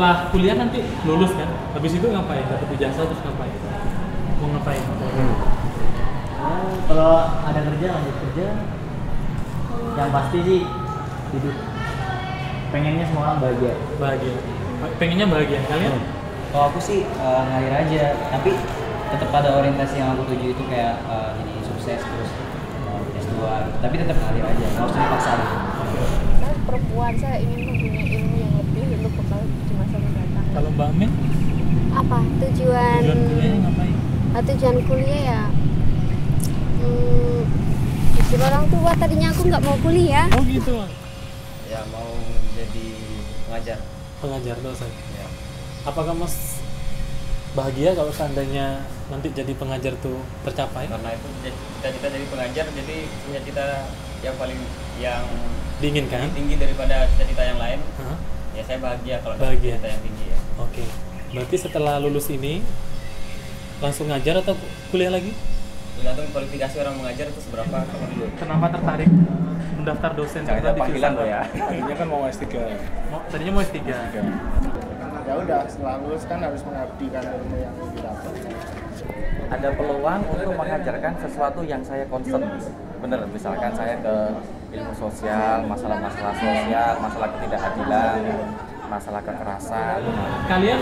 setelah kuliah nanti lulus kan? Habis itu ngapain? Dapat ijazah terus ngapain? Mau ngapain? Oh, kalau ada kerja lanjut kerja. Yang pasti sih hidup. Pengennya semua orang bahagia. Bahagia. Pengennya bahagia. Kalian? Kalau aku sih eh, ngalir aja, tapi tetap pada orientasi yang aku tuju itu kayak eh, jadi sukses terus eh, S2 gitu. Tapi tetap ngalir aja, nggak usah dipaksa saya perempuan saya ingin mempunyai ilmu yang lebih untuk bekal di masa mendatang kalau mbak Amin? Apa? Tujuan tujuan kuliahnya ngapain? Ah, tujuan kuliah ya? Hmm, disuruh orang tua tadinya aku nggak mau kuliah. Oh gitu Ya mau jadi pengajar. pengajar dosen? Ya. apakah mas bahagia kalau seandainya nanti jadi pengajar tuh tercapai? Karena itu cita-cita jadi pengajar, jadi cita-cita yang paling yang diinginkan? tinggi daripada cita-cita yang lain. Hah? Ya saya bahagia kalau Bahagia. cita yang tinggi ya. Oke, berarti setelah lulus ini langsung ngajar atau kuliah lagi? Tergantung kualifikasi orang mengajar itu seberapa kamu dulu. Kenapa tertarik mendaftar dosen? Jangan ada panggilan lo ya. Tadinya kan mau S3 Mau- tadinya mau S3. Ya udah, setelah lulus kan harus mengabdikan ilmu yang didapat. Ada peluang untuk mengajarkan sesuatu yang saya concern bener misalkan saya ke ilmu sosial masalah-masalah sosial masalah ketidakadilan masalah kekerasan Kalian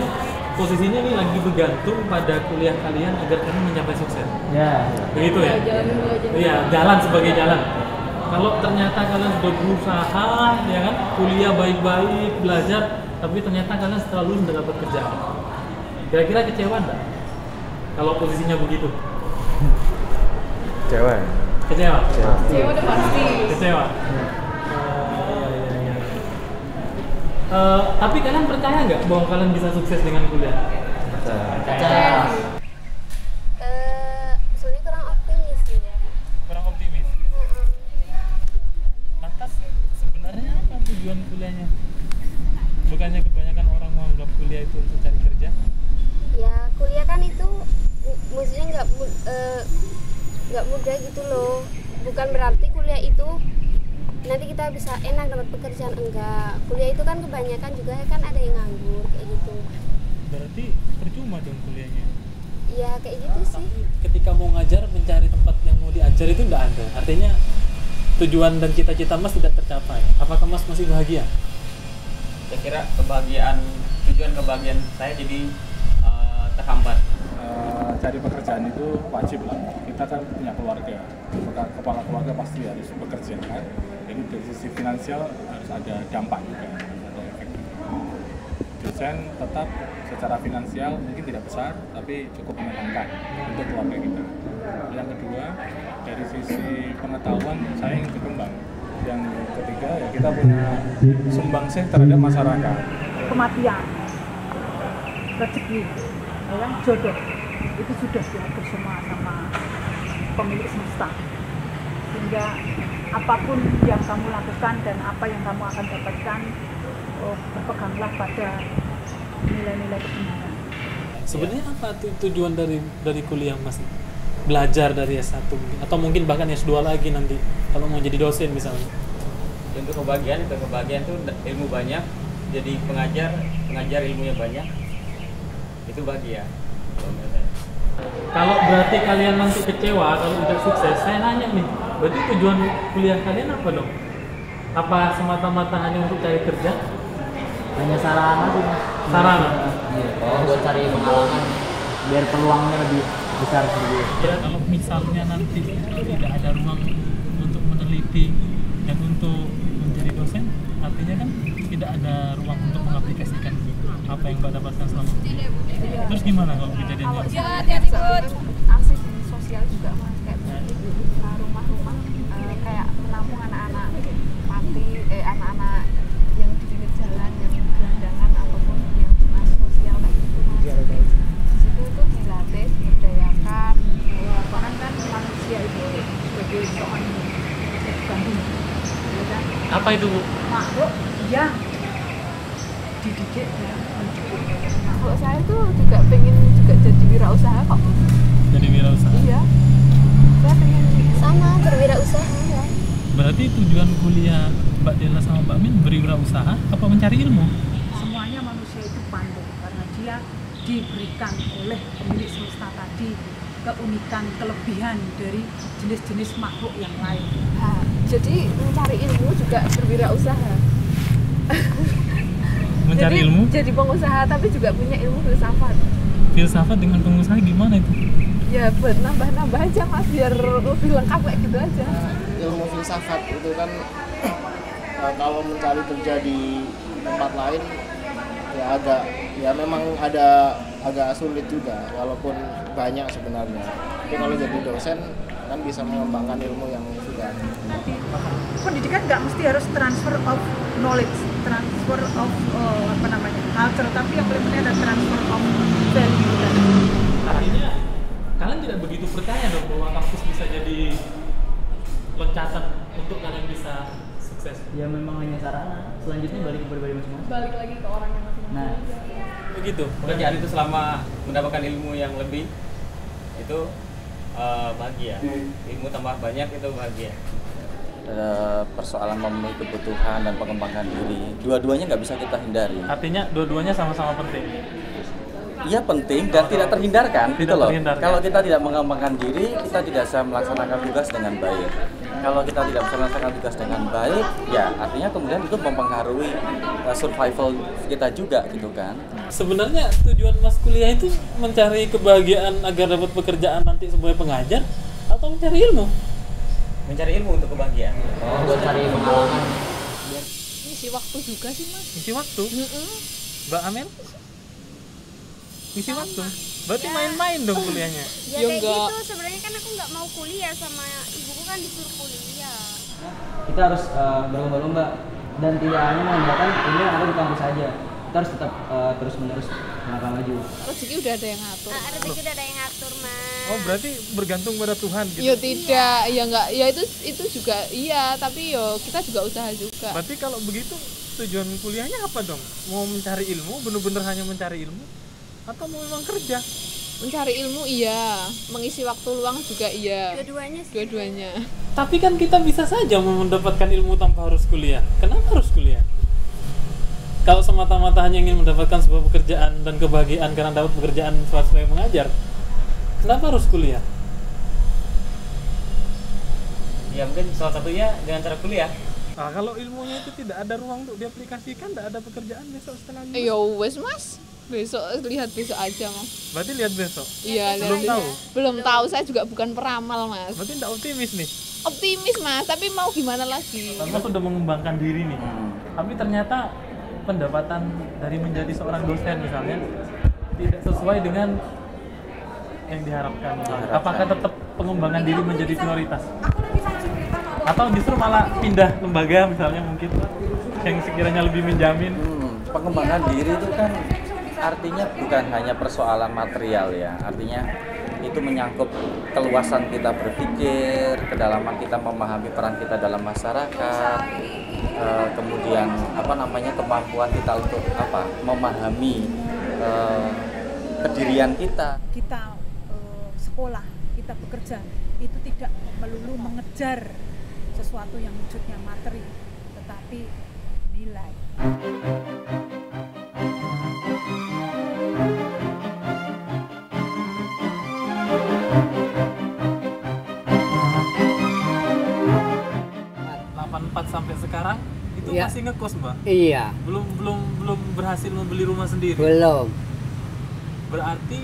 posisinya nih lagi bergantung pada kuliah kalian agar kalian mencapai sukses. ya Begitu ya? Iya, jalan sebagai jalan. Kalau ternyata kalian sudah berusaha, ya kan, kuliah baik-baik, belajar, tapi ternyata kalian setelah lulus tidak dapat kerjaan. Kira-kira kecewa enggak? Kalau posisinya begitu? cewek Kecewa? ya udah pasti Kecewa? Oh, iya, iya, iya. Eh, tapi kalian percaya nggak bahwa kalian bisa sukses dengan kuliah? percaya Eh, soalnya kurang optimis ya Kurang optimis. Lantas sebenarnya apa tujuan kuliahnya? Bukannya kebanyakan orang menganggap kuliah itu untuk cari kerja? ya kuliah kan itu m- maksudnya nggak mu- eh, nggak mudah gitu loh bukan berarti kuliah itu nanti kita bisa enak dapat pekerjaan enggak kuliah itu kan kebanyakan juga kan ada yang nganggur kayak gitu Berarti percuma dong kuliahnya. ya kayak gitu sih Ketika mau ngajar mencari tempat yang mau diajar itu nggak ada. Artinya tujuan dan cita-cita Mas tidak tercapai. Apakah Mas masih bahagia? Saya kira kebahagiaan tujuan kebahagiaan saya jadi eh, terhambat. Cari pekerjaan itu wajib lah. Kita kan punya keluarga, kepala keluarga pasti harus bekerja kan. Jadi dari sisi finansial harus ada dampak juga, ada efek. Dosen tetap secara finansial mungkin tidak besar, tapi cukup menyenangkan untuk keluarga kita. Yang kedua, dari sisi pengetahuan saya ingin berkembang. Yang ketiga ya kita punya sumbangsih terhadap masyarakat. kematian, rezeki, ya kan, jodoh itu sudah diatur semua sama pemilik semesta. Sehingga apa pun yang kamu lakukan dan apa yang kamu akan dapatkan, oh, berpeganglah pada nilai-nilai kebenaran. Sebenarnya apa tu- tujuan dari dari kuliah Mas? Belajar dari S1 mungkin atau mungkin bahkan S2 lagi nanti kalau mau jadi dosen misalnya. Untuk kebahagiaan itu kebahagiaan itu ilmu banyak, jadi pengajar pengajar ilmunya banyak, itu bahagia. Kalau menurut saya. Kalau berarti kalian nanti kecewa kalau udah sukses, saya nanya nih, berarti tujuan kuliah kalian apa dong? Apa semata-mata hanya untuk cari kerja? hanya sarana sih Sarana? iya oh, buat cari pengalaman biar peluangnya lebih besar sedikit Berarti kalau misalnya nanti tidak ada ruang untuk meneliti dan untuk menjadi dosen, artinya kan tidak ada ruang untuk mengaplikasikan apa yang Mbak dapatkan selama ini. Terus gimana kalau kejadiannya? aksi sosial juga mas kayak uh, rumah-rumah uh, kayak menampung anak-anak mati eh anak-anak yang di pinggir jalan yang gelandangan ataupun yang tunas sosial kayak gitu mas di situ tuh dilatih diberdayakan Orang kan manusia itu sebagai seorang ya kan? Apa itu Bu? dididik Bu saya tuh juga pengen juga jadi wirausaha kok. Jadi wirausaha. Iya. Saya pengen sama berwirausaha ya. Berarti tujuan kuliah Mbak Dela sama Mbak Min berwirausaha apa mencari ilmu? Semuanya manusia itu pandai karena dia diberikan oleh pemilik semesta tadi keunikan, kelebihan dari jenis-jenis makhluk yang lain. Nah, jadi mencari ilmu juga berwirausaha. Mencari jadi, ilmu, Jadi pengusaha tapi juga punya ilmu filsafat. filsafat dengan pengusaha gimana itu? Ya buat nambah-nambah aja mas biar lebih lengkap kayak gitu aja. Nah, ilmu filsafat itu kan eh, kalau mencari kerja di tempat lain ya agak ya memang ada agak sulit juga walaupun banyak sebenarnya tapi kalau jadi dosen kan bisa mengembangkan ilmu yang sudah Pendidikan nggak mesti harus transfer of knowledge, transfer of eh, apa namanya culture, tapi yang paling penting ada transfer of value tadi. Artinya kalian tidak begitu percaya dong bahwa kampus bisa jadi loncatan untuk kalian bisa sukses. ya memang hanya sarana. Selanjutnya balik ke pribadi masing-masing. Balik lagi ke orang yang masing-masing. nah. Begitu. Pekerjaan itu selama mendapatkan ilmu yang lebih itu eh, bahagia. Ilmu tambah banyak itu bahagia persoalan memenuhi kebutuhan dan pengembangan diri dua-duanya nggak bisa kita hindari Artinya dua-duanya sama-sama penting. Iya penting dan tidak terhindarkan Tidak gitu loh. terhindarkan. Kalau kita tidak mengembangkan diri, kita tidak bisa melaksanakan tugas dengan baik. Kalau kita tidak bisa melaksanakan tugas dengan baik, ya artinya kemudian itu mempengaruhi uh, survival kita juga gitu kan. Sebenarnya tujuan mas kuliah itu mencari kebahagiaan agar dapat pekerjaan nanti sebagai pengajar atau mencari ilmu? Mencari ilmu untuk kebahagiaan. oh buat cari pengalaman Isi waktu juga sih mas. Isi waktu. Mbak Amel? Isi waktu. Berarti main-main dong kuliahnya. Ya, Ya kayak enggak. gitu sebenarnya kan aku nggak mau kuliah sama ibuku kan disuruh kuliah. kita harus eh, berlomba-lomba dan tidak hanya mengandalkan ini yang ada di kampus saja kita harus tetap eh, terus menerus melangkah maju Rezeki udah ada yang ngatur. Nah, rezeki udah ada yang ngatur mas. Oh berarti bergantung pada Tuhan gitu. Yo tidak, ya enggak, ya itu itu juga iya, tapi yo kita juga usaha juga. Berarti kalau begitu tujuan kuliahnya apa dong? Mau mencari ilmu, bener-bener hanya mencari ilmu? Atau mau memang kerja? Mencari ilmu iya, mengisi waktu luang juga iya. Dua-duanya sih. Dua-duanya. Tapi kan kita bisa saja mendapatkan ilmu tanpa harus kuliah. Kenapa harus kuliah? Kalau semata-mata hanya ingin mendapatkan sebuah pekerjaan dan kebahagiaan karena dapat pekerjaan sebagai mengajar, kenapa harus kuliah? Ya mungkin salah satunya dengan cara kuliah. Nah, kalau ilmunya itu tidak ada ruang untuk diaplikasikan, tidak ada pekerjaan besok setelah lulus. Yo wes mas, besok lihat besok aja mas. Berarti lihat besok. Iya, Belum lihat tahu. Belum tahu, saya juga bukan peramal mas. Berarti tidak optimis nih. Optimis mas, tapi mau gimana lagi? Mas sudah mengembangkan diri nih. Tapi ternyata pendapatan dari menjadi seorang dosen misalnya tidak sesuai dengan yang diharapkan. Apakah tetap pengembangan diri menjadi prioritas? Atau justru malah pindah lembaga misalnya mungkin yang sekiranya lebih menjamin? Hmm, pengembangan diri itu kan artinya bukan hanya persoalan material ya, artinya itu menyangkut keluasan kita berpikir, kedalaman kita memahami peran kita dalam masyarakat, eh, kemudian apa namanya kemampuan kita untuk apa memahami eh, kedirian kita. Kita eh, sekolah, kita bekerja itu tidak melulu mengejar sesuatu yang wujudnya materi, tetapi nilai. Iya. masih ngekos mbak Iya, belum belum belum berhasil membeli rumah sendiri belum. berarti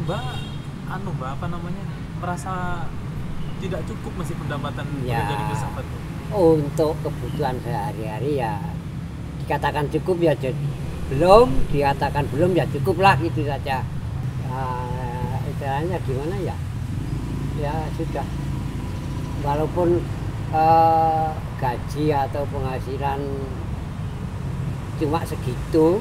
mbak anu mbak apa namanya merasa tidak cukup masih pendapatan Ya. menjadi filsafat Untuk kebutuhan sehari-hari ya dikatakan cukup ya jadi belum, dikatakan belum ya cukup lah gitu saja. Uh, istilahnya gimana ya? Ya sudah. Walaupun eh, gaji atau penghasilan cuma segitu,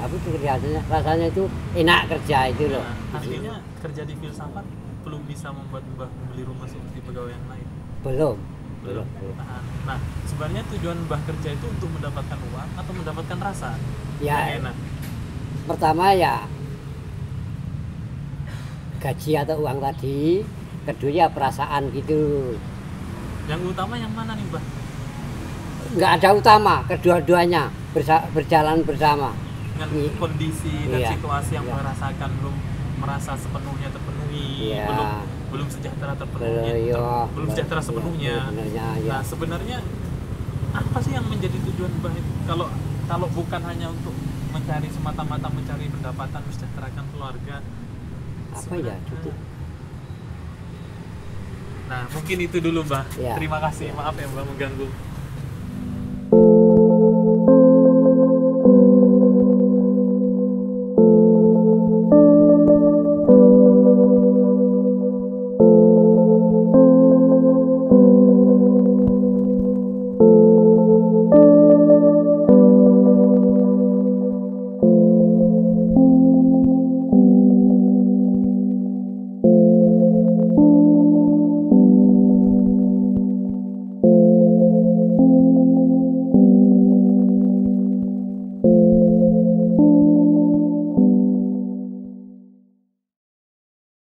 tapi kelihatannya rasanya itu enak kerja itu loh. Nah, artinya kerja di filsafat belum bisa membuat mbak membeli rumah seperti pegawai yang lain Belum. Belum. belum. nah, nah sebenarnya tujuan mbah kerja itu untuk mendapatkan uang atau mendapatkan rasa Ya, yang enak pertama ya gaji atau uang tadi kedua ya perasaan gitu yang utama yang mana nih mbah nggak ada utama kedua-duanya bersa- berjalan bersama dengan Iya. kondisi dan Iya. situasi yang Iya. mbah rasakan belum merasa sepenuhnya terpenuhi Iya. belum belum sejahtera terpenuhnya Belum, iya. ter- belum sejahtera Iya, sepenuhnya sebenarnya, iya. nah sebenarnya apa sih yang menjadi tujuan Mbah itu kalau kalau bukan hanya untuk mencari semata-mata mencari pendapatan mensejahterakan keluarga apa ya sebenarnya- gitu nah mungkin itu dulu Mbah Iya. terima kasih maaf ya Mbah mengganggu